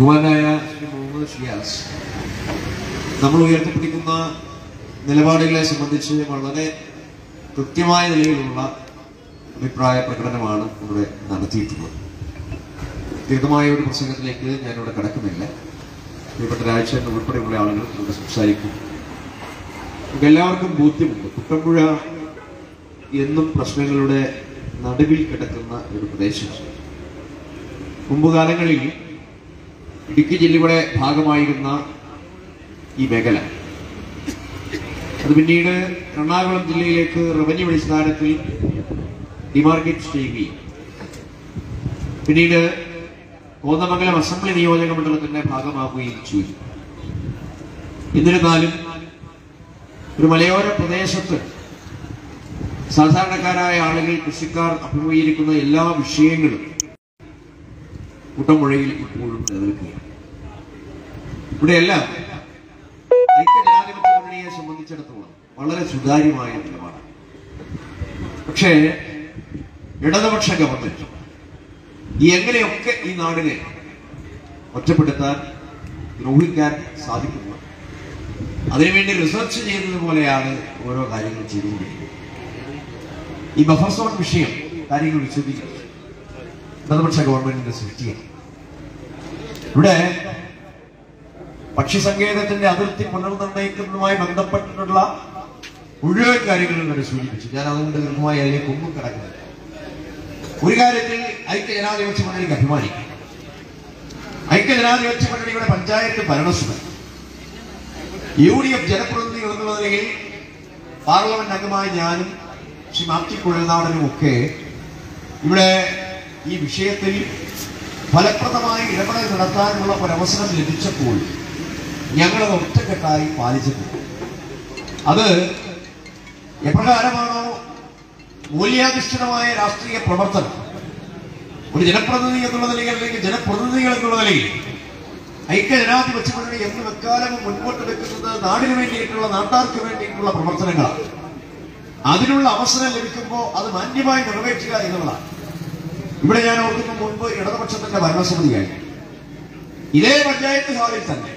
ബഹുമാനായ ശ്രീ മുഹമ്മദ് ഷിയാസ് നമ്മൾ ഉയർത്തിപ്പിടിക്കുന്ന നിലപാടുകളെ സംബന്ധിച്ച് വളരെ കൃത്യമായ നിലയിലുള്ള അഭിപ്രായ പ്രകടനമാണ് ഇവിടെ നടത്തിയിട്ടുള്ളത്. ദീർഘമായ ഒരു പ്രസംഗത്തിലേക്ക് ഞാനിവിടെ കടക്കുന്നില്ല. പ്രിയപ്പെട്ട രാജശേഖരൻ ഉൾപ്പെടെയുള്ള ആളുകൾ ഇവിടെ സംസാരിക്കും. എല്ലാവർക്കും ബോധ്യമുണ്ട്. കുട്ടമ്പുഴ എന്നും പ്രശ്നങ്ങളുടെ നടുവിൽ കിടക്കുന്ന ഒരു പ്രദേശമാണ്. മുമ്പ് കാലങ്ങളിൽ ഇടുക്കി ജില്ലയുടെ ഭാഗമായിരുന്ന ഈ മേഖല. അത് പിന്നീട് എറണാകുളം ജില്ലയിലേക്ക് റവന്യൂ അടിസ്ഥാനത്തിൽ ഡിമാർക്കറ്റ് ചെയ്യുകയും. പിന്നീട് കോന്നമംഗലം അസംബ്ലി നിയോജക മണ്ഡലത്തിന്റെ ഭാഗമാകുകയും ചെയ്തു. എന്നിരുന്നാലും ഒരു മലയോര പ്രദേശത്ത് സാധാരണക്കാരായ ആളുകൾ കൃഷിക്കാർ അഭിമുഖീകരിക്കുന്ന എല്ലാ വിഷയങ്ങളും കുട്ടമ്പുഴയിൽ ഇപ്പോഴും നിലനിൽക്കുകയാണ്. ഇവിടെയെല്ലാം ഐക്യജനാധിപത്യ സംബന്ധിച്ചിടത്തോളം വളരെ സുതാര്യമായ നിലപാടാണ്. പക്ഷേ ഇടതുപക്ഷ ഗവൺമെന്റ് എങ്ങനെയൊക്കെ ഈ നാടിനെ ഒറ്റപ്പെടുത്താൻ ദ്രോഹിക്കാൻ സാധിക്കുന്നു അതിനുവേണ്ടി റിസർച്ച് ചെയ്യുന്നത് പോലെയാണ് ഓരോ കാര്യങ്ങൾ ചെയ്തുകൊണ്ടിരിക്കുന്നത്. ഈ ബഫർ സോൺ വിഷയം കാര്യങ്ങൾ വിശദീകരിച്ചു. ഇടതുപക്ഷ ഗവൺമെന്റിന്റെ സൃഷ്ടിയാണ്. ഇവിടെ പക്ഷി സങ്കേതത്തിന്റെ അതിർത്തി പുനർനിർണയിക്കുന്നതുമായി ബന്ധപ്പെട്ടിട്ടുള്ള മുഴുവൻ കാര്യങ്ങളും ഇവിടെ സൂചിപ്പിച്ചു. ഞാൻ അതുകൊണ്ട് ദീർഘമായി അതിലേക്ക് ഒന്നും കിടക്കുന്നില്ല. ഒരു കാര്യത്തിൽ ഐക്യജനാധിപത്യ മുന്നണിക്ക് അഭിമാനിക്കും. ഐക്യജനാധിപത്യ മുന്നണിയുടെ പഞ്ചായത്ത് ഭരണസഭ യു ഡി എഫ് ജനപ്രതിനിധികൾ എന്നുള്ള പാർലമെന്റ് അംഗമായ ഞാനും ശ്രീ മാപ്തി കുഴൽനാടനും ഒക്കെ ഇവിടെ ഈ വിഷയത്തിൽ ഫലപ്രദമായി ഇടപെടൽ നടത്താനുള്ള ഒരവസരം ലഭിച്ചപ്പോൾ ഞങ്ങളത് ഒറ്റക്കെട്ടായി പാലിച്ചിട്ടുണ്ട് അത് എപ്രകാരമാണോ മൂല്യാധിഷ്ഠിതമായ രാഷ്ട്രീയ പ്രവർത്തനം? ഒരു ജനപ്രതിനിധി എന്നുള്ള നിലയിൽ അല്ലെങ്കിൽ ജനപ്രതിനിധികൾ എന്നുള്ള നിലയിൽ ഐക്യജനാധിപത്യ മുന്നണി എന്ന് വെക്കാലം മുൻപോട്ട് വെക്കുന്നത് നാടിനു വേണ്ടിയിട്ടുള്ള നാട്ടാർക്ക് വേണ്ടിയിട്ടുള്ള പ്രവർത്തനങ്ങളാണ്. അതിനുള്ള അവസരം ലഭിക്കുമ്പോൾ അത് മാന്യമായി നിറവേറ്റുക എന്നുള്ളതാണ്. ഇവിടെ ഞാൻ ഓർക്കുന്ന മുൻപ് ഇടതുപക്ഷത്തിന്റെ ഭരണസമിതിയായി. ഇതേ പഞ്ചായത്ത് ഹാളിൽ തന്നെ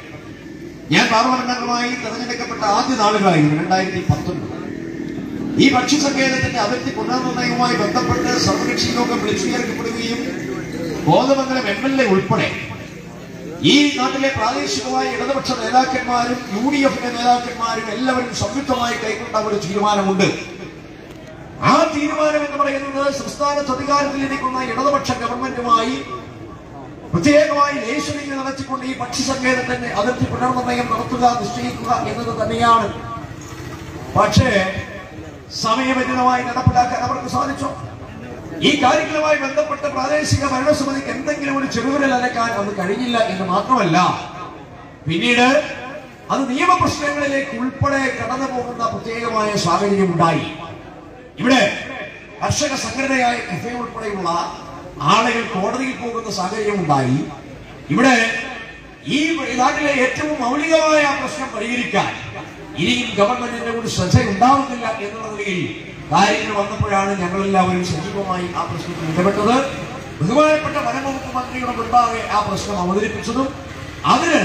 ഞാൻ പാർലമെന്റുമായി തെരഞ്ഞെടുക്കപ്പെട്ട ആദ്യ നാളുകളായിരുന്നു രണ്ടായിരത്തി പത്തൊൻപത് ഈ ഭക്ഷ്യസങ്കേതത്തിന്റെ അതിർത്തി പുനർനിർണയവുമായി ബന്ധപ്പെട്ട് സർവകക്ഷി യോഗം വിളിച്ചു ബോധമംഗലം എം എൽ എ ഉൾപ്പെടെ ഈ നാട്ടിലെ പ്രാദേശികമായ ഇടതുപക്ഷ നേതാക്കന്മാരും യു ഡി എഫിന്റെ നേതാക്കന്മാരും എല്ലാവരും സംയുക്തമായി കൈക്കൊണ്ട ഒരു തീരുമാനമുണ്ട്. ആ തീരുമാനം എന്ന് പറയുന്നത് സംസ്ഥാനത്ത് അധികാരത്തിലിരിക്കുന്ന ഇടതുപക്ഷ ഗവൺമെന്റുമായി പ്രത്യേകമായി ലേശനിങ് നടത്തിക്കൊണ്ട് ഈ പക്ഷി സങ്കേതത്തിന്റെ അതിർത്തി പുനർനിർണയം നടത്തുക നിശ്ചയിക്കുക എന്നത് തന്നെയാണ്. പക്ഷേ സമയബന്ധിതമായി നടപ്പിലാക്കാൻ അവർക്ക് സാധിച്ചു? ഈ കാര്യങ്ങളുമായി ബന്ധപ്പെട്ട് പ്രാദേശിക ഭരണസമിതിക്ക് എന്തെങ്കിലും ഒരു ചെറുവിരൽ അലക്കാൻ അത് കഴിഞ്ഞില്ല എന്ന് മാത്രമല്ല പിന്നീട് അത് നിയമപ്രശ്നങ്ങളിലേക്ക് ഉൾപ്പെടെ കടന്നു പോകുന്ന പ്രത്യേകമായ സാഹചര്യം ഉണ്ടായി. ഇവിടെ കർഷക സംഘടനയായ എഫ് ഉൾപ്പെടെയുള്ള ആളുകൾ കോടതിയിൽ പോകുന്ന സാഹചര്യം ഉണ്ടായി. ഇവിടെ ഈ നാട്ടിലെ ഏറ്റവും മൗലികമായ പ്രശ്നം പരിഹരിക്കാൻ ഇനിയും ഗവൺമെന്റിന്റെ ഒരു ശ്രദ്ധ ഉണ്ടാവുന്നില്ല എന്നുള്ള നിലയിൽ കാര്യങ്ങൾ വന്നപ്പോഴാണ് ഞങ്ങളെല്ലാവരും സജീവമായി ആ പ്രശ്നത്തിൽ ഇടപെട്ടത്. ബഹുമാനപ്പെട്ട വനംവകുപ്പ് മന്ത്രിയുടെ മുൻപാകെ ആ പ്രശ്നം അവതരിപ്പിച്ചതും അതിന്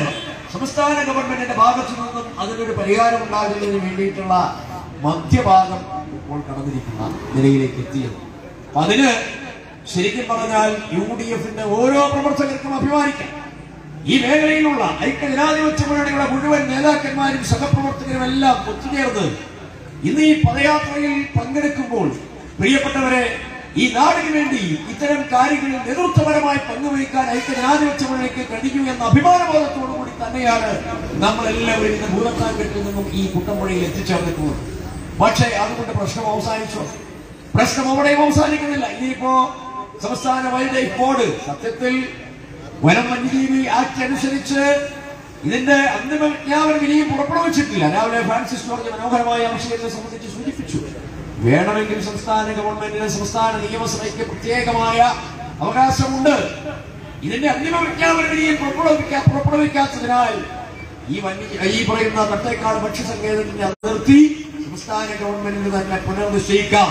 സംസ്ഥാന ഗവൺമെന്റിന്റെ ഭാഗത്തു നിന്നും അതിനൊരു പരിഹാരം ഉണ്ടാകുന്നതിന് വേണ്ടിയിട്ടുള്ള മധ്യഭാഗം ഇപ്പോൾ കടന്നിരിക്കുന്ന നിലയിലേക്ക് എത്തിയത്. അപ്പൊ അതിന് ശരിക്കും പറഞ്ഞാൽ യു ഡി എഫിന്റെ ഓരോ പ്രവർത്തകർക്കും അഭിമാനിക്കാം. ഈ മേഖലയിലുള്ള ഐക്യ ജനാധിപത്യ മുന്നണിയുടെ മുഴുവൻ നേതാക്കന്മാരും സഹപ്രവർത്തകരും എല്ലാം ഒത്തുചേർന്ന് ഇന്ന് ഈ പദയാത്രയിൽ പങ്കെടുക്കുമ്പോൾ പ്രിയപ്പെട്ടവരെ ഈ നാടിന് വേണ്ടി ഇത്തരം കാര്യങ്ങളിൽ നേതൃത്വപരമായി പങ്കുവയ്ക്കാൻ ഐക്യ ജനാധിപത്യ മുന്നണിക്ക് കഴിഞ്ഞു എന്ന അഭിമാനബോധത്തോടു കൂടി തന്നെയാണ് നമ്മളെല്ലാവരും ഇന്ന് ഭൂതത്താൻകെട്ടിൽ നിന്നും ഈ കുട്ടമ്പുഴയിൽ എത്തിച്ചേർന്നിട്ടുള്ളത്. പക്ഷേ അതുകൊണ്ട് പ്രശ്നം അവസാനിച്ചോ. പ്രശ്നം അവിടെയും അവസാനിക്കുന്നില്ല. ഇനിയിപ്പോ സംസ്ഥാന വൈൽഡ് ലൈഫ് ബോർഡ് സത്യത്തിൽ വനം വന്യജീവി ആക്ട് അനുസരിച്ച് ഇതിന്റെ അന്തിമ വിജ്ഞാപനം ഇനിയും പുറപ്പെടുവിച്ചിട്ടില്ല. രാവിലെ ഫ്രാൻസിസ് ജോർജ് മനോഹരമായ ആവശ്യങ്ങളെ സംബന്ധിച്ച് സൂചിപ്പിച്ചു. വേണമെങ്കിൽ സംസ്ഥാന ഗവൺമെന്റിന് സംസ്ഥാന നിയമസഭയ്ക്ക് പ്രത്യേകമായ അവകാശമുണ്ട്. ഇതിന്റെ അന്തിമ വിജ്ഞാപനം ഇനിയും പുറപ്പെടുവിക്കാ പുറപ്പെടുവിക്കാത്തതിനാൽ ഈ വന്യ ഈ പറയുന്ന തട്ടേക്കാട് ഭക്ഷ്യസങ്കേതത്തിന്റെ അതിർത്തി സംസ്ഥാന ഗവൺമെന്റിന് തന്നെ പുനർനിശ്ചയിക്കാം.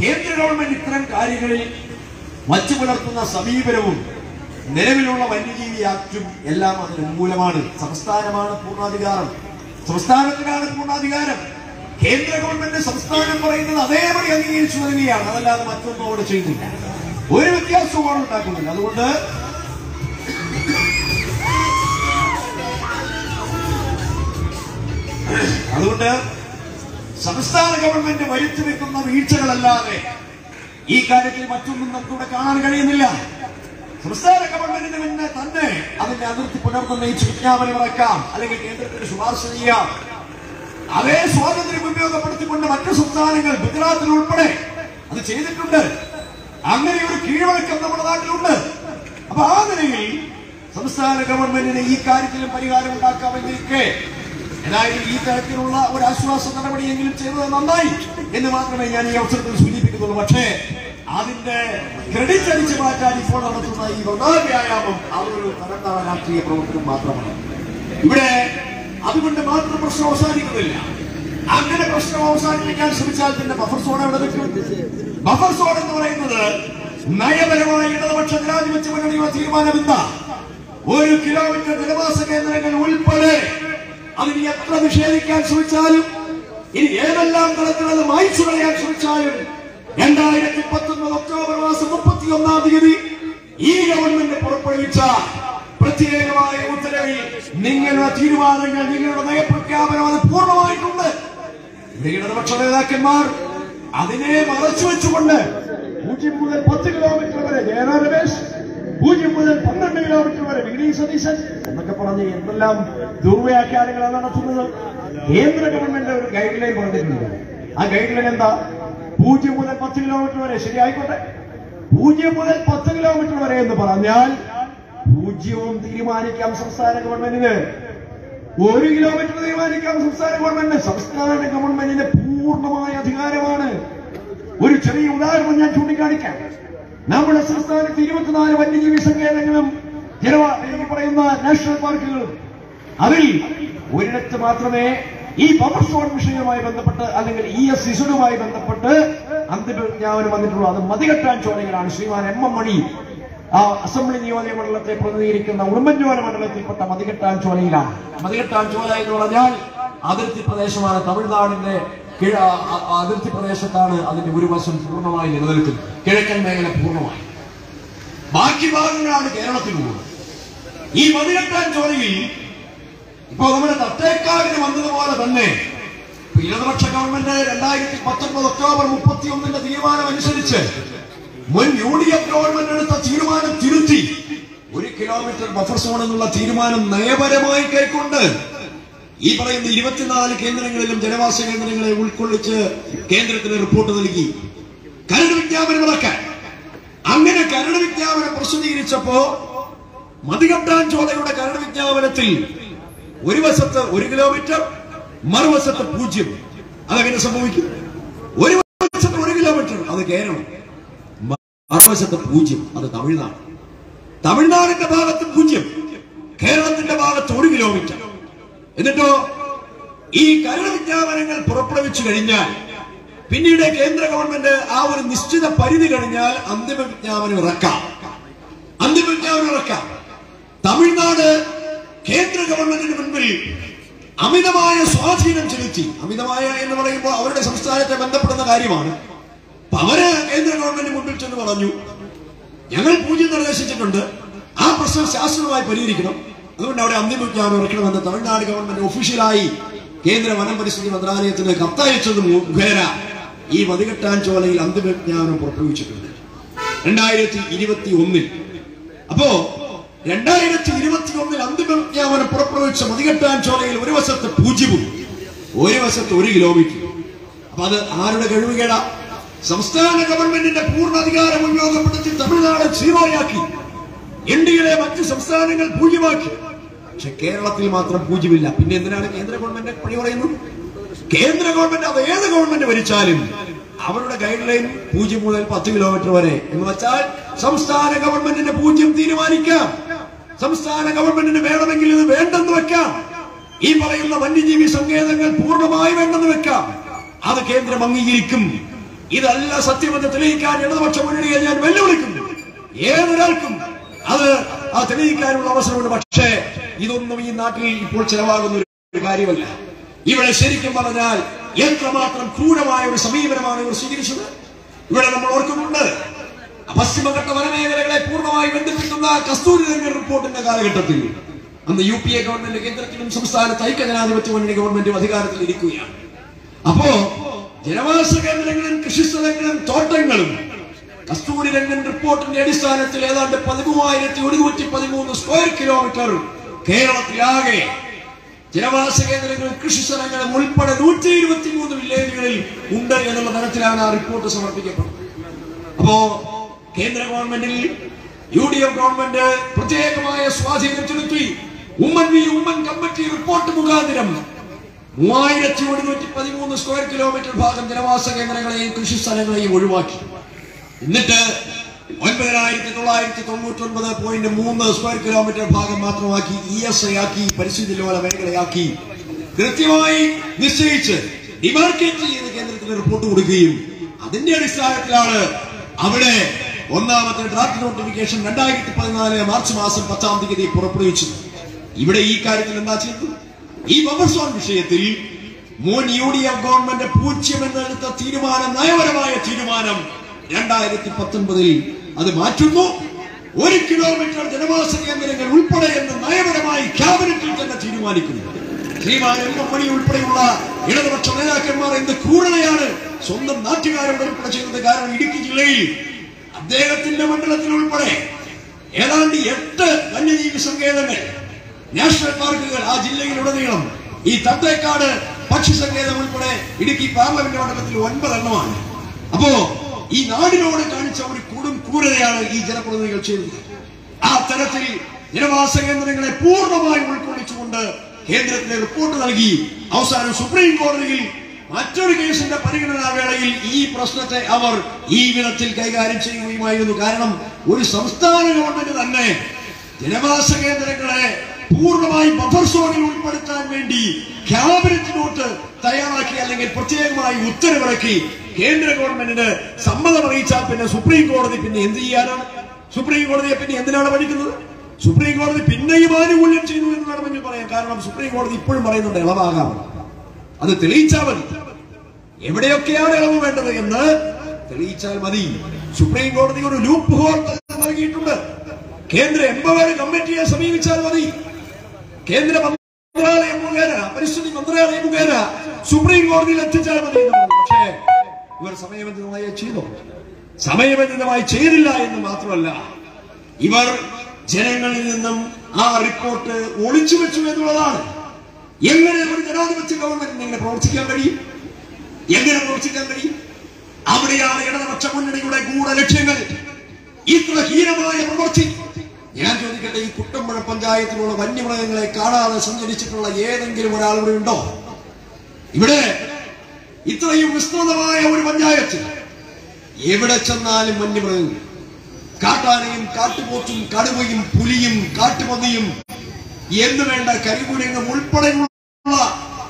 കേന്ദ്ര ഗവൺമെന്റ് ഇത്തരം കാര്യങ്ങളിൽ വച്ചു പുലർത്തുന്ന സമീപനവും നിലവിലുള്ള വന്യജീവി ആക്ടും എല്ലാം അതിന് മൂലമാണ്. സംസ്ഥാനമാണ് പൂർണാധികാരം. സംസ്ഥാനത്തിനാണ് പൂർണാധികാരം. കേന്ദ്ര ഗവൺമെന്റ് സംസ്ഥാനം പറയുന്നത് അതേപടി അംഗീകരിച്ചു നൽകുകയാണ്. അതല്ലാതെ മറ്റൊന്നും അവിടെ ചെയ്യുന്നില്ല ഒരു വ്യത്യാസവും അവിടെ ഉണ്ടാക്കുന്നില്ല. അതുകൊണ്ട് അതുകൊണ്ട് സംസ്ഥാന ഗവൺമെന്റ് വരുത്തി വെക്കുന്ന വീഴ്ചകളല്ലാതെ ഈ കാര്യത്തിൽ മറ്റൊന്നും നമുക്കിവിടെ കാണാൻ കഴിയുന്നില്ല. സംസ്ഥാന ഗവൺമെന്റിന് മുന്നേ തന്നെ അതിന്റെ അതിർത്തി പുനർനിർണയിച്ച് വിജ്ഞാപനം ഇറക്കാം അല്ലെങ്കിൽ കേന്ദ്രത്തിന് ശുപാർശ ചെയ്യാം. അതേ സ്വാതന്ത്ര്യം ഉപയോഗപ്പെടുത്തിക്കൊണ്ട് മറ്റു സംസ്ഥാനങ്ങൾ ഗുജറാത്തിൽ ഉൾപ്പെടെ അത് ചെയ്തിട്ടുണ്ട്. അങ്ങനെ ഒരു കീഴ്വഴക്കം നമ്മുടെ നാട്ടിലുണ്ട്. അപ്പൊ ആ നിലയിൽ സംസ്ഥാന ഗവൺമെന്റിന് ഈ കാര്യത്തിലും പരിഹാരം ഉണ്ടാക്കാമെന്നിരിക്കെ ഏതായാലും ഈ തരത്തിലുള്ള ഒരു ആശ്വാസ നടപടിയെങ്കിലും ചെയ്തത് നന്നായി എന്ന് മാത്രമേ ഞാൻ ഈ അവസരത്തിൽ സൂചിപ്പിക്കുന്നുള്ളൂ. പക്ഷേ അതിന്റെ ക്രെഡിറ്റ് അടിച്ചു മാറ്റാൻ ഇപ്പോൾ നടത്തുന്ന ഈ വ്യായാമം അതൊരു തരംതാണ രാഷ്ട്രീയ പ്രവർത്തനം മാത്രമാണ്. ഇവിടെ അതുകൊണ്ട് മാത്രം പ്രശ്നം അവസാനിക്കുന്നില്ല. അങ്ങനെ പ്രശ്നം അവസാനിപ്പിക്കാൻ ശ്രമിച്ചാൽ പിന്നെ ബഫർ സോൺ എവിടെ നിൽക്കും? ബഫർ സോൺ എന്ന് പറയുന്നത് നയപരമായ ഇടതുപക്ഷ ജനാധിപത്യ മുന്നണിയുടെ തീരുമാനം എന്താ ഒരു കിലോമീറ്റർ ജനവാസ കേന്ദ്രങ്ങൾ ഉൾപ്പെടെ അതിന് എത്ര നിഷേധിക്കാൻ ശ്രമിച്ചാലും ഇനി ഏതെല്ലാം തരത്തിൽ അത് മായ്ച്ചു കളയാൻ ശ്രമിച്ചാലും രണ്ടായിരത്തി പത്തൊൻപത് ഒക്ടോബർ മാസം മുപ്പത്തി ഒന്നാം തീയതി ഈ ഗവൺമെന്റ് പുറപ്പെടുവിച്ച പ്രത്യേകമായ ഉത്തരവിൽ നിങ്ങളുടെ തീരുമാനങ്ങൾ നിങ്ങളുടെ നയപ്രഖ്യാപനം അത് പൂർണമായിട്ടുണ്ട്. ഇടതുപക്ഷ നേതാക്കന്മാർ അതിനെ മറച്ചു വെച്ചുകൊണ്ട് പൂജ്യം മുതൽ പത്ത് കിലോമീറ്റർ വരെ ജയറാം രമേശ് പൂജ്യം മുതൽ പന്ത്രണ്ട് കിലോമീറ്റർ വരെ വി സതീശൻ എന്നൊക്കെ പറഞ്ഞ് എന്തെല്ലാം ദുർവ്യാഖ്യാനങ്ങളാണ് നടത്തുന്നത്. കേന്ദ്ര ഗവൺമെന്റ് ഒരു ഗൈഡ് ലൈൻ പറഞ്ഞിട്ടുണ്ട്. ആ ഗൈഡ് ലൈൻ എന്താ? പൂജ്യം മുതൽ പത്ത് കിലോമീറ്റർ വരെ ശരിയായിക്കോട്ടെ. പൂജ്യം മുതൽ പത്ത് കിലോമീറ്റർ വരെ എന്ന് പറഞ്ഞാൽ പൂജ്യവും തീരുമാനിക്കാം സംസ്ഥാന ഗവൺമെന്റിന്. ഒരു കിലോമീറ്റർ തീരുമാനിക്കാം സംസ്ഥാന ഗവൺമെന്റ് സംസ്ഥാന ഗവൺമെന്റിന് പൂർണമായ അധികാരമാണ്. ഒരു ചെറിയ ഉദാഹരണം ഞാൻ ചൂണ്ടിക്കാണിക്കാം. നമ്മുടെ സംസ്ഥാനത്ത് ഇരുപത്തിനാല് വന്യജീവി സങ്കേതങ്ങളും ജനവാ പറയുന്ന നാഷണൽ പാർക്കുകളും അതിൽ ഒരിടത്ത് മാത്രമേ ഈ പവർ സോൺ വിഷയവുമായി ബന്ധപ്പെട്ട് അല്ലെങ്കിൽ ഇ എസ് ഇസുഡുമായി ബന്ധപ്പെട്ട് അന്തിമജ്ഞാപനം വന്നിട്ടുള്ളൂ. അത് മതികെട്ടാൻ ചോദ്യങ്ങളാണ് ശ്രീമാൻ എം എം മണി ആ അസംബ്ലി നിയോജക മണ്ഡലത്തെ പ്രതിനിധീകരിക്കുന്ന ഉടുമ്പൻചോല മണ്ഡലത്തിൽപ്പെട്ട മതികെട്ടാൻ ചോലയിലാണ് മതികെട്ടാൻ ചോല എന്ന് പറഞ്ഞാൽ അതിർത്തി പ്രദേശമാണ് തമിഴ്നാടിന്റെ കിഴ അതിർത്തി പ്രദേശത്താണ് അതിന്റെ ഒരു വശം പൂർണമായി നിലനിൽക്കുന്നത്. കിഴക്കൻ മേഖല പൂർണമായി. ബാക്കി ഭാഗങ്ങളാണ് കേരളത്തിലുള്ളത് ഈ മതിലെട്ടാൻ ചോലയിൽ ഇപ്പോ നമ്മുടെ തട്ടേക്കാടിന് വന്നതുപോലെ തന്നെ ഇടതുപക്ഷ ഗവൺമെന്റ് രണ്ടായിരത്തി പത്തൊൻപത് ഒക്ടോബർ മുപ്പത്തി ഒന്നിന്റെ തീരുമാനം അനുസരിച്ച് മുൻ യു ഡി എഫ് ഗവൺമെന്റ് എടുത്ത തീരുമാനം തിരുത്തി ഒരു കിലോമീറ്റർ ബഫർ സോൺ എന്നുള്ള തീരുമാനം നയപരമായി കൈക്കൊണ്ട് ഈ പറയുന്ന ഇരുപത്തിനാല് കേന്ദ്രങ്ങളിലും ജനവാസ കേന്ദ്രങ്ങളെ ഉൾക്കൊള്ളിച്ച് കേന്ദ്രത്തിന് റിപ്പോർട്ട് നൽകി. കരട് വിജ്ഞാപനം ഇറക്കാൻ അങ്ങനെ കരട് വിജ്ഞാപനം പ്രസിദ്ധീകരിച്ചപ്പോ മതികെട്ടാൻ ചോലയുടെ കരട് വിജ്ഞാപനത്തിൽ ഒരു വശത്ത് ഒരു കിലോമീറ്റർ മറുവശത്ത് പൂജ്യം. അതെങ്ങനെ സംഭവിക്കും? ഒരു വശത്ത് ഒരു കിലോമീറ്റർ അത് കേരളം. മറുവശത്ത് പൂജ്യം അത് തമിഴ്നാട്. തമിഴ്നാടിന്റെ ഭാഗത്ത് പൂജ്യം കേരളത്തിന്റെ ഭാഗത്ത് ഒരു കിലോമീറ്റർ. എന്നിട്ടോ ഈ കരട് വിജ്ഞാപനങ്ങൾ പുറപ്പെടുവിച്ചു കഴിഞ്ഞാൽ പിന്നീട് കേന്ദ്ര ഗവൺമെന്റ് ആ ഒരു നിശ്ചിത പരിധി കഴിഞ്ഞാൽ അന്തിമ വിജ്ഞാപനം ഇറക്കാം. അന്തിമ വിജ്ഞാപനം ഇറക്കാം. തമിഴ്നാട് കേന്ദ്ര ഗവൺമെന്റിന് മുൻപിൽ അമിതമായ സ്വാധീനം ചെലുത്തി അമിതമായ എന്ന് പറയുമ്പോൾ അവരുടെ സംസ്ഥാനത്തെ ബന്ധപ്പെടുന്ന കാര്യമാണ്. അവർ കേന്ദ്ര ഗവൺമെന്റ് മുൻപിൽ ചെന്ന് പറഞ്ഞു ഞങ്ങൾ പൂജ്യം നിർദ്ദേശിച്ചിട്ടുണ്ട് ആ പ്രശ്നം ശാസ്ത്രമായി പരിഹരിക്കണം. അതുകൊണ്ട് അവിടെ അന്തിമ വിജ്ഞാപനം ഇറക്കണമെന്ന് തമിഴ്നാട് ഗവൺമെന്റ് ഒഫീഷ്യലായി കേന്ദ്ര വനം പരിസ്ഥിതി മന്ത്രാലയത്തിന് കത്തയച്ചത് മുഖേന ഈ മതികെട്ടാൻ ചോലയിൽ അന്തിമ വിജ്ഞാപനം പുറപ്പെടുവിച്ചിട്ടുണ്ട്. രണ്ടായിരത്തി ഇരുപത്തി ഒന്നിൽ അപ്പോ രണ്ടായിരത്തി ഇരുപത്തി ഒന്നിൽ അന്തിമ വിജ്ഞാപനം പുറപ്പെടുവിച്ച മതികെട്ടാൻ ചോലയിൽ ഒരു വശത്ത് പൂജ്യവും ഒരു വശത്ത് ഒരു കിലോമീറ്റർ അപ്പൊ അത് ആരുടെ കഴിവുകേടാ? സംസ്ഥാന ഗവൺമെന്റിന്റെ പൂർണ അധികാരം ഉപയോഗപ്പെടുത്തി തമിഴ്നാട് സീറോയാക്കി ഇന്ത്യയിലെ മറ്റ് സംസ്ഥാനങ്ങൾ പൂജ്യമാക്കി. പക്ഷെ കേരളത്തിൽ മാത്രം പൂജ്യമില്ല. പിന്നെ എന്തിനാണ് കേന്ദ്ര ഗവൺമെന്റ് പണി പറയുന്നത്? കേന്ദ്ര ഗവൺമെന്റ് അത് ഏത് ഗവൺമെന്റ് ഭരിച്ചാലും അവരുടെ ഗൈഡ് ലൈൻ പൂജ്യം മുതൽ പത്ത് കിലോമീറ്റർ വരെ എന്ന് വെച്ചാൽ സംസ്ഥാന ഗവൺമെന്റിന്റെ പൂജ്യം തീരുമാനിക്കാം. സംസ്ഥാന ഗവൺമെന്റിന് വേണമെങ്കിൽ ഇത് വേണ്ടെന്ന് വെക്കാം. ഈ പറയുന്ന വന്യജീവി സങ്കേതങ്ങൾ പൂർണമായി വേണ്ടെന്ന് വെക്കാം. അത് കേന്ദ്രം അംഗീകരിക്കും. ഇതല്ല സത്യമെന്ന് തെളിയിക്കാൻ ഇടതുപക്ഷ മുന്നണിയെ ഞാൻ വെല്ലുവിളിക്കുന്നു. ഏതൊരാൾക്കും അത് അത് തെളിയിക്കാനുള്ള അവസരമുണ്ട്. പക്ഷേ ഇതൊന്നും ഈ നാട്ടിൽ ഇപ്പോൾ ചെലവാകുന്ന ഒരു കാര്യമല്ല. ഇവിടെ ശരിക്കും പറഞ്ഞാൽ എത്രമാത്രം ക്രൂരമായ ഒരു സമീപനമാണ് ഇവർ സ്വീകരിച്ചത്? ഇവിടെ നമ്മൾ ഓർക്കുന്നുണ്ട് പശ്ചിമഘട്ട വനമേഖലകളെ പൂർണമായി ബന്ധിപ്പിക്കുന്ന കസ്തൂരി രംഗൻ റിപ്പോർട്ടിന്റെ കാലഘട്ടത്തിൽ അന്ന് യു പി എ ഗവൺമെന്റ് കേന്ദ്രത്തിലും സംസ്ഥാനത്ത് ഐക്യജനാധിപത്യ മുന്നണി ഗവൺമെന്റും അധികാരത്തിൽ ഇരിക്കുകയാണ് അപ്പോ ജനവാസ കേന്ദ്രങ്ങളും കൃഷിസ്ഥലങ്ങളും തോട്ടങ്ങളും കസ്തൂരി രംഗൻ റിപ്പോർട്ടിന്റെ അടിസ്ഥാനത്തിൽ ഏതാണ്ട് പതിമൂവായിരത്തി ഒരുന്നൂറ്റി പതിമൂന്ന് സ്ക്വയർ കിലോമീറ്റർ കേരളത്തിലാകെ ജനവാസ കേന്ദ്രങ്ങളും കൃഷിസ്ഥലങ്ങളും ഉൾപ്പെടെ നൂറ്റി ഇരുപത്തി മൂന്ന് വില്ലേജുകളിൽ ഉണ്ട് എന്നുള്ള തരത്തിലാണ് ആ റിപ്പോർട്ട് സമർപ്പിക്കപ്പെട്ടത് അപ്പോ കേന്ദ്ര ഗവൺമെന്റിൽ യു ഡി എഫ് ഗവൺമെന്റ് പ്രത്യേകമായ സ്വാധീനം ചെലുത്തി. Oommen V Oommen committee report മുഖാന്തരം മൂവായിരത്തി ഒരുന്നൂറ്റി പതിമൂന്ന് സ്ക്വയർ കിലോമീറ്റർ ഭാഗം ജനവാസ കേന്ദ്രങ്ങളെയും കൃഷി സ്ഥലങ്ങളെയും ഒഴിവാക്കി. എന്നിട്ട് ഒൻപതിനായിരത്തി തൊള്ളായിരത്തി തൊണ്ണൂറ്റി ഒൻപത് പോയിന്റ് മൂന്ന് സ്ക്വയർ കിലോമീറ്റർ ഭാഗം മാത്രമാക്കി ഇ എസ് ഐ ആക്കി പരിസ്ഥിതി ലോല മേഖലയാക്കി. കൃത്യമായി നിശ്ചയിച്ച് ഡിമാർക്കേറ്റ് ചെയ്ത് കേന്ദ്രത്തിന് റിപ്പോർട്ട് കൊടുക്കുകയും അതിന്റെ അടിസ്ഥാനത്തിലാണ് അവിടെ ഒന്നാമത്തെ ഡ്രാഫ്റ്റ് നോട്ടിഫിക്കേഷൻ രണ്ടായിരത്തി പതിനാല് മാർച്ച് മാസം പത്താം തീയതി പുറപ്പെടുവിച്ചത്. ഇവിടെ ഈ കാര്യത്തിൽ എന്താ ചെയ്തു ഈ ബഫർ സോൺ വിഷയത്തിൽ മുൻ യു ഡി എഫ് ഗവൺമെന്റ് പൂജ്യം എന്നെടുത്ത തീരുമാനം നയപരമായ തീരുമാനം രണ്ടായിരത്തി പത്തൊൻപതിൽ അത് മാറ്റുന്നു. ഒരു കിലോമീറ്റർ ജനവാസ കേന്ദ്രങ്ങൾ ഉൾപ്പെടെ എന്ന് നയപരമായി ക്യാബിനറ്റിൽ തന്നെ തീരുമാനിക്കുന്നു. ശ്രീമാൻ എം എം മണി ഉൾപ്പെടെയുള്ള ഇടതുപക്ഷ നേതാക്കന്മാർ എന്ത് ക്രൂരതയാണ് സ്വന്തം നാട്ടുകാരോട് ഉൾപ്പെടെ ചെയ്തത് കാരണം ഇടുക്കി ജില്ലയിൽ അദ്ദേഹത്തിന്റെ മണ്ഡലത്തിൽ ഉൾപ്പെടെ ഏതാണ്ട് എട്ട് വന്യജീവി സങ്കേതങ്ങൾ നാഷണൽ പാർക്കുകൾ ആ ജില്ലയിലുടനീളം ഈ തത്തേക്കാട് പക്ഷി സങ്കേതം ഉൾപ്പെടെ ഇടുക്കി പാർലമെന്റ് മണ്ഡലത്തിൽ ഒൻപതെണ്ണമാണ്. അപ്പോ ഈ നാടിനോട് കാണിച്ച ഒരു കൊടും ക്രൂരതയാണ് ഈ ജനപ്രതിനിധികൾ ചെയ്തത് ആ തരത്തിൽ ജനവാസ കേന്ദ്രങ്ങളെ പൂർണമായും ഉൾക്കൊള്ളിച്ചുകൊണ്ട് കേന്ദ്രത്തിന് റിപ്പോർട്ട് നൽകി. അവസാനം സുപ്രീം കോടതിയിൽ മറ്റൊരു കേസിന്റെ പരിഗണനാ വേളയിൽ ഈ പ്രശ്നത്തെ അവർ ഈ വിധത്തിൽ കൈകാര്യം ചെയ്യുകയുമായിരുന്നു. കാരണം ഒരു സംസ്ഥാന ഗവൺമെന്റ് തന്നെ ജനവാസ കേന്ദ്രങ്ങളെ പൂർണമായി ബഫർ സോണിൽ ഉൾപ്പെടുത്താൻ വേണ്ടി ക്യാബിനറ്റിനോട്ട് തയ്യാറാക്കി അല്ലെങ്കിൽ പ്രത്യേകമായി ഉത്തരവിറക്കി കേന്ദ്ര ഗവൺമെന്റിന് സമ്മതം അറിയിച്ചാൽ പിന്നെ സുപ്രീം കോടതി പിന്നെ എന്ത് ചെയ്യാനാണ് സുപ്രീം കോടതിയെ പിന്നെ എന്തിനാണ് പഠിക്കുന്നത് സുപ്രീം കോടതി പിന്നെയും ആനുകൂല്യം ചെയ്തു എന്ന് വേണമെങ്കിൽ പറയാം കാരണം സുപ്രീം കോടതി ഇപ്പോഴും പറയുന്നുണ്ട് ഇളവാകാം അത് തെളിയിച്ചാൽ മതി. എവിടെയൊക്കെയാണ് ഇളവ് വേണ്ടത് എന്ന് തെളിയിച്ചാൽ മതി. സുപ്രീം കോടതി ഒരു ലൂപ്പ് ഹോൾ നൽകിയിട്ടുണ്ട്. കേന്ദ്ര എംപവേർഡ് കമ്മിറ്റിയെ സമീപിച്ചാൽ മതി. കേന്ദ്ര മന്ത്രാലയം മുഖേന പരിസ്ഥിതി മന്ത്രാലയം മുഖേന സുപ്രീം കോടതിയിൽ എത്തിച്ചാൽ മതി ഇവർ സമയബന്ധിതമായി ചെയ്തോ. സമയബന്ധിതമായി ചെയ്തില്ല എന്ന് മാത്രമല്ല ഇവർ ജനങ്ങളിൽ നിന്നും ആ റിപ്പോർട്ട് ഒളിച്ചു വെച്ചു എന്നുള്ളതാണ്. എങ്ങനെ ഒരു ജനാധിപത്യ ഗവൺമെന്റിന് എങ്ങനെ പ്രവർത്തിക്കാൻ കഴിയും? എങ്ങനെ പ്രവർത്തിക്കാൻ കഴിയും? അവിടെയാണ് ഇടതുപക്ഷ മുന്നണിയുടെ ഗൂഢലക്ഷ്യങ്ങൾ. ഇത്ര ഹീനമായ പ്രവർത്തി ഞാൻ ചോദിക്കട്ടെ ഈ കുട്ടമ്പുഴ പഞ്ചായത്തിലുള്ള വന്യമൃഗങ്ങളെ കാണാതെ സഞ്ചരിച്ചിട്ടുള്ള ഏതെങ്കിലും ഒരാൾ ഉണ്ടോ? ഇവിടെ ഇത്രയും വിസ്തൃതമായ ഒരു പഞ്ചായത്ത് എവിടെ ചെന്നാലും വന്യമൃഗങ്ങൾ. കാട്ടാനയും കാട്ടുപോത്തും കടുവയും പുലിയും കാട്ടുപന്നിയും എന്ന് വേണ്ട കരിമുരങ്ങൾ ഉൾപ്പെടെയുള്ള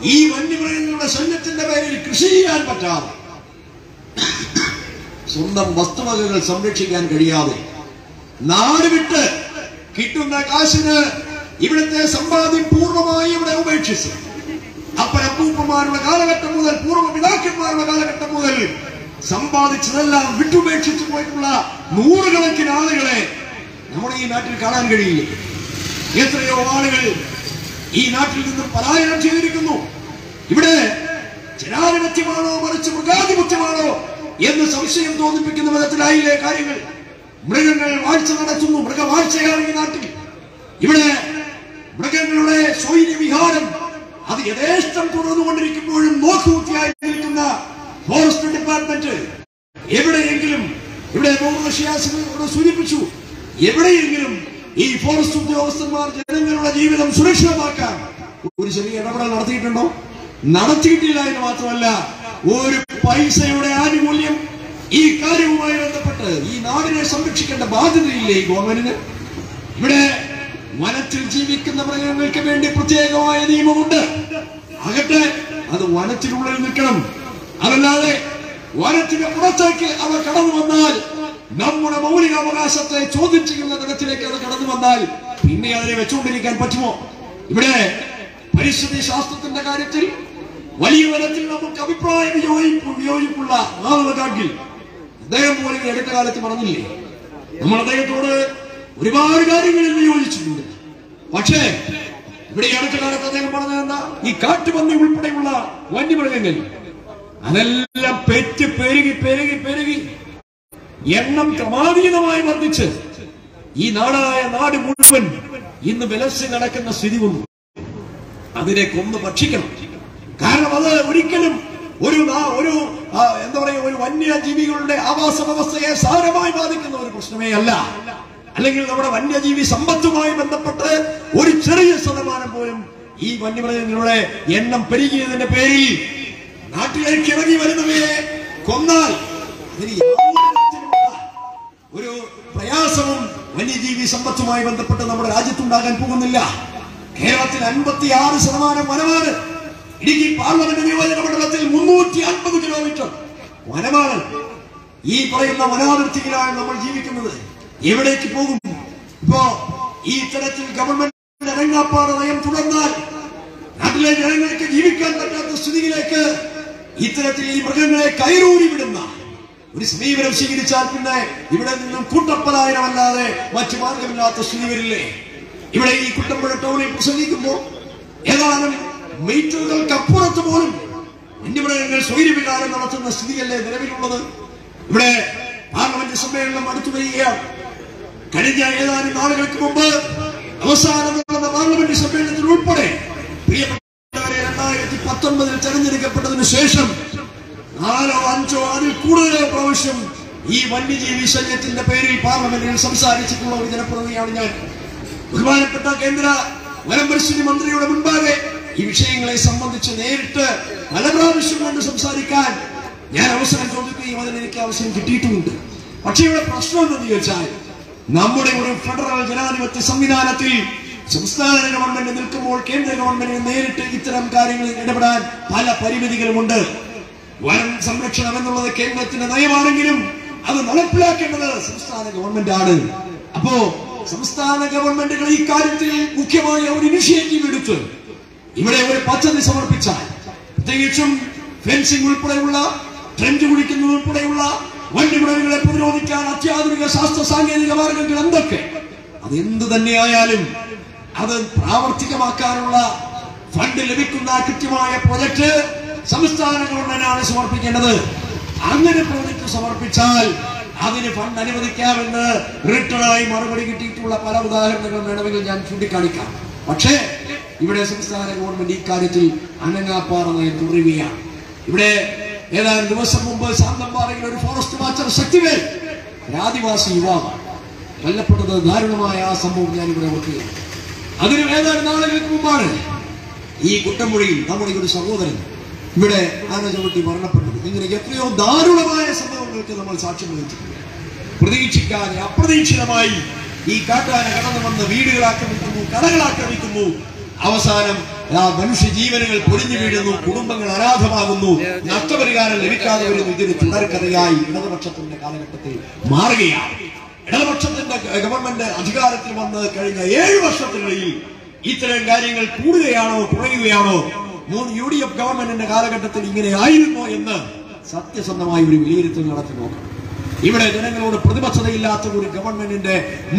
ഈ വന്യമൃഗങ്ങളുടെ ശല്യത്തിന്റെ പേരിൽ കൃഷി ചെയ്യാൻ പറ്റാതെ സ്വന്തം വസ്തുവകകൾ സംരക്ഷിക്കാൻ കഴിയാതെ നാട് വിട്ട് കിട്ടുന്ന കാശിന് ഇവിടുത്തെ സമ്പാദ്യം പൂർണമായി ഇവിടെ ഉപേക്ഷിച്ച് അപ്പനപ്പൂപ്പന്മാരുടെ കാലഘട്ടം മുതൽ പൂർവ പിതാക്കന്മാരുടെ കാലഘട്ടം മുതൽ സമ്പാദിച്ചതെല്ലാം വിട്ടുപേക്ഷിച്ചു പോയിട്ടുള്ള നൂറുകണക്കിന് ആളുകളെ നമ്മുടെ ഈ നാട്ടിൽ കാണാൻ കഴിയില്ല. എത്രയോ ആളുകൾ ഈ നാട്ടിൽ നിന്ന് പലായനം ചെയ്തിരിക്കുന്നു. ഇവിടെ ജനാധിപത്യമാണോ മറിച്ച് മൃഗാധിപത്യമാണോ എന്ന് സംശയം തോന്നിപ്പിക്കുന്ന വിധത്തിലായില്ലേ കാര്യങ്ങൾ? മൃഗങ്ങൾ വാഴ്ച നടത്തുന്നു മൃഗവാഴ്ചയാണ് ഈ നാട്ടിൽ. ഇവിടെ മൃഗങ്ങളുടെ സൈന്യവിഹാരം വിഹാരം അത് യഥേഷ്ടം തുടർന്നുകൊണ്ടിരിക്കുമ്പോഴും നോക്കുകുത്തിയായി നിൽക്കുന്ന ഫോറസ്റ്റ് ഡിപ്പാർട്ട്മെന്റ് എവിടെയെങ്കിലും ഇവിടെ ബഹുദശിയാസിനോട് സൂചിപ്പിച്ചു എവിടെയെങ്കിലും ഈ ഫോറസ്റ്റ് ഉദ്യോഗസ്ഥന്മാർ ജനങ്ങളുടെ ജീവിതം സുരക്ഷിതമാക്കാൻ ഒരു ചെറിയ ഇടപെടൽ നടത്തിയിട്ടുണ്ടോ? നടത്തിയിട്ടില്ല എന്ന് മാത്രമല്ല ഒരു പൈസയുടെ ആനുകൂല്യം ഈ കാര്യവുമായി ബന്ധപ്പെട്ട് ഈ നാടിനെ സംരക്ഷിക്കേണ്ട ബാധ്യതയില്ലേ ഈ ഗവൺമെന്റിന് ഇവിടെ വനത്തിൽ ജീവിക്കുന്ന മൃഗങ്ങൾക്ക് വേണ്ടി പ്രത്യേകമായ നിയമമുണ്ട്. ആകട്ടെ അത് വനത്തിനുള്ളിൽ നിൽക്കണം. അതല്ലാതെ വനത്തിന്റെ പുറത്തേക്ക് അവർ കടന്നു വന്നാൽ നമ്മുടെ മൗലിക അവകാശത്തെ ചോദ്യം ചെയ്യുന്ന തരത്തിലേക്ക് അത് കടന്നു വന്നാൽ പിന്നെ അതിനെ വെച്ചുകൊണ്ടിരിക്കാൻ പറ്റുമോ? ഇവിടെ പരിസ്ഥിതി ശാസ്ത്രത്തിന്റെ കാര്യത്തിൽ വലിയ വനത്തിൽ നമുക്ക് അഭിപ്രായ വിയോജിപ്പ് വിയോജിപ്പുള്ള ആളുകൾക്കാണെങ്കിൽ അദ്ദേഹം പോലും അടുത്ത കാലത്ത് പറഞ്ഞില്ലേ നമ്മൾ അദ്ദേഹത്തോട് ഒരുപാട് കാര്യങ്ങളിൽ വിയോജിച്ചിട്ടുണ്ട് പക്ഷേ ഇവിടെ അടുത്ത അദ്ദേഹം പറഞ്ഞത് എന്താ? ഈ കാട്ടുപന്നി ഉൾപ്പെടെയുള്ള വന്യമൃഗങ്ങൾ അതെല്ലാം പെറ്റ് പെരുകി പെരുകി പെരുകി എണ്ണം ക്രമാതീതമായി വർദ്ധിച്ച് ഈ നാടായ നാട് മുഴുവൻ ഇന്ന് വിലസ് നടക്കുന്ന സ്ഥിതി വന്നു. അതിനെ കൊന്ന് ഭക്ഷിക്കണം. കാരണം അത് ഒരിക്കലും ഒരു ഒരു എന്താ പറയുക ഒരു വന്യജീവികളുടെ ആവാസ വ്യവസ്ഥയെ സാരമായി ബാധിക്കുന്ന ഒരു പ്രശ്നമേ അല്ല. അല്ലെങ്കിൽ നമ്മുടെ വന്യജീവി സമ്പത്തുമായി ബന്ധപ്പെട്ട് ഒരു ചെറിയ ശതമാനം പോലും ഈ വന്യമൃഗങ്ങളുടെ എണ്ണം പെരുകിയതിന്റെ പേരിൽ നാട്ടിലേക്ക് ഇറങ്ങി വരുന്നവയെ കൊന്നാൽ ഒരു പ്രയാസവും വന്യജീവി സമ്പത്തുമായി ബന്ധപ്പെട്ട് നമ്മുടെ രാജ്യത്തുണ്ടാകാൻ പോകുന്നില്ല. കേരളത്തിൽ അൻപത്തി ആറ് ശതമാനം വനമാണ്. ഇടുക്കി പാർലമെന്റ് നിയോജക മണ്ഡലത്തിൽ മുന്നൂറ്റി അൻപത് കിലോമീറ്റർ വനമാണ്. ഈ പറയുന്ന വനാതിർത്തിയിലാണ് നമ്മൾ ജീവിക്കുന്നത്. എവിടേക്ക് പോകും. ഇപ്പോ ഈ തരത്തിൽ ഗവൺമെന്റ് ഇറങ്ങാപ്പാട് നയം തുടർന്നാൽ നാട്ടിലെ ജനങ്ങൾക്ക് ജീവിക്കാൻ പറ്റാത്ത സ്ഥിതിയിലേക്ക് ഇത്തരത്തിൽ ഈ മൃഗങ്ങളെ കയറൂരി വിടുന്ന ഒരു സമീപനം സ്വീകരിച്ചാൽ പിന്നെ ഇവിടെ നിന്നും കൂട്ടപ്പലായനമല്ലാതെ മറ്റു മാർഗമില്ലാത്ത സ്ഥിതി വരില്ലേ? ഇവിടെ ഈ കുട്ടമ്പുഴ ടൗണിൽ പ്രസംഗിക്കുമ്പോൾ ഏതാനും മീറ്ററുകൾക്കപ്പുറത്ത് പോലും വന്യമൃഗങ്ങൾ സ്വൈര്യമില്ലാതെ നടത്തുന്ന സ്ഥിതിയല്ലേ നിലവിലുള്ളത്? ഇവിടെ പാർലമെന്റ് സമ്മേളനം അടുത്തു വരികയാണ്. കഴിഞ്ഞ ഏതാനും നാളുകൾക്ക് മുമ്പ് അവസാനം നടന്ന പാർലമെന്റ് സമ്മേളനത്തിൽ ഉൾപ്പെടെ രണ്ടായിരത്തി പത്തൊൻപതിൽ തെരഞ്ഞെടുക്കപ്പെട്ടതിനു ശേഷം നാലോ അഞ്ചോ അതിൽ കൂടുതൽ പ്രാവശ്യം ഈ വന്യജീവി ശല്യത്തിന്റെ പേരിൽ പാർലമെന്റിൽ സംസാരിച്ചിട്ടുള്ള ഒരു ജനപ്രതിനിധിയാണ് ഞാൻ. ബഹുമാനപ്പെട്ട കേന്ദ്ര വനം പരിസ്ഥിതി മന്ത്രിയുടെ മുൻപാകെ ഈ വിഷയങ്ങളെ സംബന്ധിച്ച് നേരിട്ട് പല പ്രാവശ്യം കൊണ്ട് സംസാരിക്കാൻ ഞാൻ അവസരം ചോദിക്കുകയും അതിന് എനിക്ക് അവസരം കിട്ടിയിട്ടുമുണ്ട്. പക്ഷേ ഇവിടെ പ്രശ്നം എന്തെന്ന് ചോദിച്ചാൽ നമ്മുടെ ഒരു ഫെഡറൽ ജനാധിപത്യ സംവിധാനത്തിൽ സംസ്ഥാന ഗവൺമെന്റ് നിൽക്കുമ്പോൾ കേന്ദ്ര ഗവൺമെന്റിന് നേരിട്ട് ഇത്തരം കാര്യങ്ങളിൽ ഇടപെടാൻ പല പരിമിതികളുമുണ്ട്. വനം സംരക്ഷണം എന്നുള്ളത് കേന്ദ്രത്തിന്റെ നയമാണെങ്കിലും അത് നടപ്പിലാക്കേണ്ടത് സംസ്ഥാന ഗവൺമെന്റ് ആണ് അപ്പോ സംസ്ഥാന ഗവൺമെന്റുകൾ ഈ കാര്യത്തിൽ മുഖ്യമായ ഒരു ഇനിഷ്യേറ്റീവ് എടുത്ത് ഇവിടെ ഒരു പദ്ധതി സമർപ്പിച്ചാൽ പ്രത്യേകിച്ചും ഫെൻസിംഗ് ഉൾപ്പെടെയുള്ള ട്രെൻഡ് കുടിക്കുന്നത് ഉൾപ്പെടെയുള്ള വന്യമൃഗങ്ങളെ പ്രതിരോധിക്കാൻ അത്യാധുനിക ശാസ്ത്ര സാങ്കേതിക മാർഗങ്ങൾ എന്തൊക്കെ? അത് എന്ത് തന്നെയായാലും അത് പ്രാവർത്തികമാക്കാനുള്ള ഫണ്ട് ലഭിക്കുന്ന കൃത്യമായ പ്രൊജക്ട് സംസ്ഥാന ഗവൺമെന്റാണ് സമർപ്പിക്കേണ്ടത്. അങ്ങനെ പ്രൊജക്ട് സമർപ്പിച്ചാൽ അതിന് ഫണ്ട് അനുവദിക്കാമെന്ന് റിട്ടേണായി മറുപടി കിട്ടിയിട്ടുള്ള പല ഉദാഹരണങ്ങൾ വേണമെങ്കിൽ ഞാൻ ചൂണ്ടിക്കാണിക്കാം. പക്ഷേ ഇവിടെ സംസ്ഥാന ഗവൺമെന്റ് ഇക്കാര്യത്തിൽ അനങ്ങാപ്പാറ നയം തുടരുകയാണ്. ഇവിടെ ഏതാനും ദിവസം മുമ്പ് സാന്തമ്പാറയിൽ ഒരു ഫോറസ്റ്റ് വാച്ചർ ശക്തിവേൽ ഒരു ആദിവാസി യുവാവ് കൊല്ലപ്പെട്ടത് ദാരുണമായ ആ സംഭവം ഞാൻ ഇവിടെ ഓർക്കുകയാണ്. അതിന് ഏതാനും നാളുകൾക്ക് മുമ്പാണ് ഈ കുട്ടമ്പുഴയിൽ നമ്മുടെ ഒരു സഹോദരൻ ഇവിടെ ആന ചവിട്ടി മരണപ്പെട്ടത്. ഇങ്ങനെ എത്രയോ ദാരുണമായ സംഭവങ്ങൾക്ക് നമ്മൾ സാക്ഷ്യം വഹിച്ചിട്ടുണ്ട്. പ്രതീക്ഷിക്കാതെ അപ്രതീക്ഷിതമായി ഈ കാട്ടാന കടന്നു വന്ന് വീടുകൾ ആക്രമിക്കുന്നു കടകൾ ആക്രമിക്കുന്നു അവസാനം ആ മനുഷ്യ ജീവനുകൾ വീഴുന്നു കുടുംബങ്ങൾ അനാഥമാകുന്നു നഷ്ടപരിഹാരം ലഭിക്കാതെ വരുന്നു ഇതൊരു തുടർക്കഥയായി ഇടതുപക്ഷത്തിന്റെ കാലഘട്ടത്തിൽ മാറുകയാണ്. ഇടതുപക്ഷത്തിന്റെ ഗവൺമെന്റ് അധികാരത്തിൽ വന്ന് കഴിഞ്ഞ ഏഴ് വർഷത്തിനുള്ളിൽ ഇത്തരം കാര്യങ്ങൾ കൂടുകയാണോ കുറയുകയാണോ? മൂന്ന് യു ഡി എഫ് ഗവൺമെന്റിന്റെ കാലഘട്ടത്തിൽ ഇങ്ങനെ ആയിരുന്നോ എന്ന് സത്യസന്ധമായി ഒരു വിലയിരുത്തൽ നടത്തി നോക്കണം ഇവിടെ ജനങ്ങളോട് പ്രതിബദ്ധതയില്ലാത്ത ഒരു ഗവൺമെന്റിന്റെ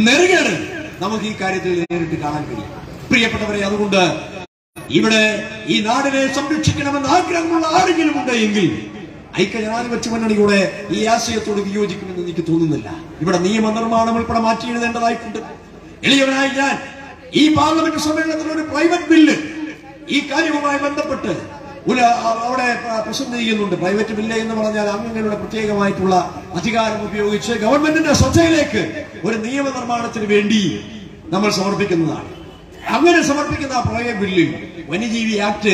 നെറുകേട് നമുക്ക് ഈ കാര്യത്തിൽ നേരിട്ട് കാണാൻ കഴിയും. പ്രിയപ്പെട്ടവരെ അതുകൊണ്ട് ഇവിടെ ഈ നാടിനെ സംരക്ഷിക്കണമെന്ന് ആഗ്രഹമുള്ള ആരെങ്കിലും ഉണ്ട് എങ്കിൽ ഐക്യജനാധിപത്യ മുന്നണിയുടെ ഈ ആശയത്തോട് വിയോജിക്കുമെന്ന് എനിക്ക് തോന്നുന്നില്ല. ഇവിടെ നിയമനിർമ്മാണം ഉൾപ്പെടെ മാറ്റി എഴുതേണ്ടതായിട്ടുണ്ട്. എളിയവനായി ഞാൻ ഈ പാർലമെന്റ് സമ്മേളനത്തിൽ ഒരു പ്രൈവറ്റ് ബില്ല് ഈ കാര്യവുമായി ബന്ധപ്പെട്ട് ഒരു അവിടെ പ്രസന്റ് ചെയ്യുന്നുണ്ട്. പ്രൈവറ്റ് ബില്ല് എന്ന് പറഞ്ഞാൽ അംഗങ്ങളുടെ പ്രത്യേകമായിട്ടുള്ള അധികാരം ഉപയോഗിച്ച് ഗവൺമെന്റിന്റെ ശ്രദ്ധയിലേക്ക് ഒരു നിയമനിർമ്മാണത്തിന് വേണ്ടി നമ്മൾ സമർപ്പിക്കുന്നതാണ്. അങ്ങനെ സമർപ്പിക്കുന്ന ആ പ്രളയ ബില്ലിൽ വന്യജീവി ആക്ട്